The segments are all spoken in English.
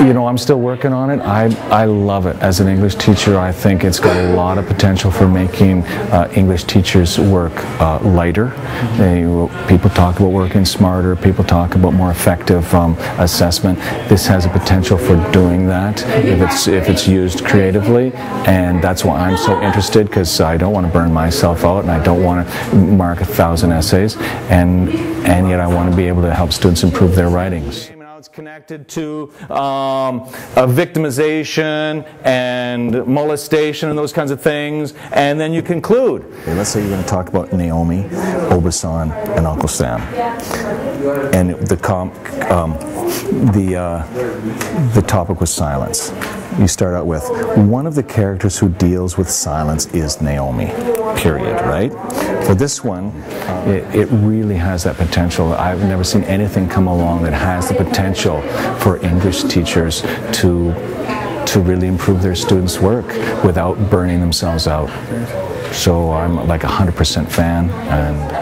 You know, I'm still working on it. I, I love it. As an English teacher, I think it's got a lot of potential for making uh, English teachers' work uh, lighter. They, people talk about working smarter, people talk about more effective um, assessment. This has a potential for doing that if it's, if it's used creatively, and that's why I'm so interested because I don't want to burn myself out and I don't want to mark a thousand essays, and, and yet I want to be able to help students improve their writings it's connected to um, victimization and molestation and those kinds of things, and then you conclude. Okay, let's say you're going to talk about Naomi, Obasan, and Uncle Sam, and the com um, the uh, the topic was silence. You start out with one of the characters who deals with silence is Naomi. Period. Right. For this one, it, it really has that potential. I've never seen anything come along that has the potential for English teachers to to really improve their students' work without burning themselves out. So I'm like a 100% fan and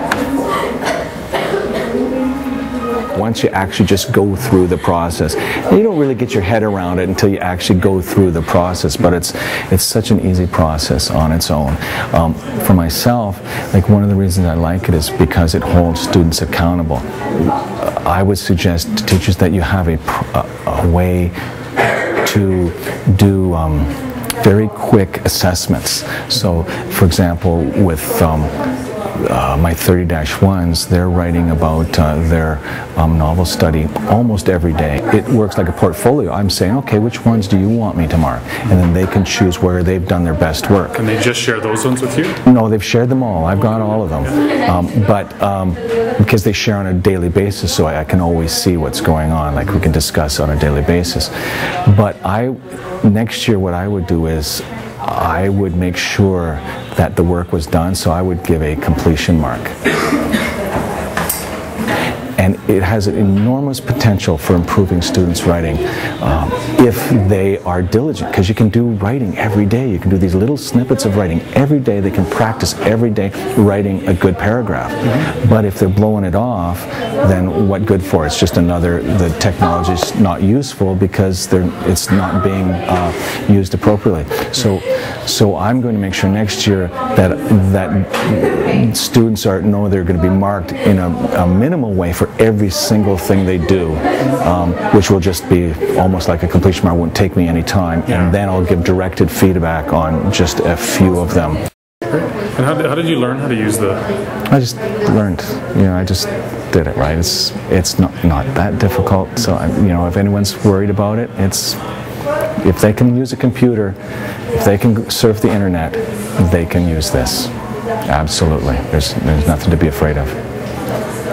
once you actually just go through the process. And you don't really get your head around it until you actually go through the process, but it's it's such an easy process on its own. Um, for myself, like one of the reasons I like it is because it holds students accountable. I would suggest to teachers that you have a, a, a way to do um, very quick assessments. So, for example, with um, uh, my 30-1s, they're writing about uh, their um, novel study almost every day. It works like a portfolio. I'm saying, okay, which ones do you want me to mark? And then they can choose where they've done their best work. And they just share those ones with you? No, they've shared them all. I've got all of them. Um, but um, because they share on a daily basis, so I, I can always see what's going on, like we can discuss on a daily basis. But I, next year, what I would do is I would make sure that the work was done, so I would give a completion mark and it has an enormous potential for improving students' writing um, if they are diligent, because you can do writing every day. You can do these little snippets of writing every day. They can practice every day writing a good paragraph. Mm -hmm. But if they're blowing it off, then what good for? It's just another, the technology is not useful because it's not being uh, used appropriately. So, so I'm going to make sure next year that, that students are know they're going to be marked in a, a minimal way for every single thing they do, um, which will just be almost like a completion mark, won't take me any time, yeah. and then I'll give directed feedback on just a few of them. And how did, how did you learn how to use the? I just learned, you know, I just did it right. It's it's not not that difficult. So I, you know, if anyone's worried about it, it's if they can use a computer, if they can surf the internet, they can use this. Absolutely. There's there's nothing to be afraid of.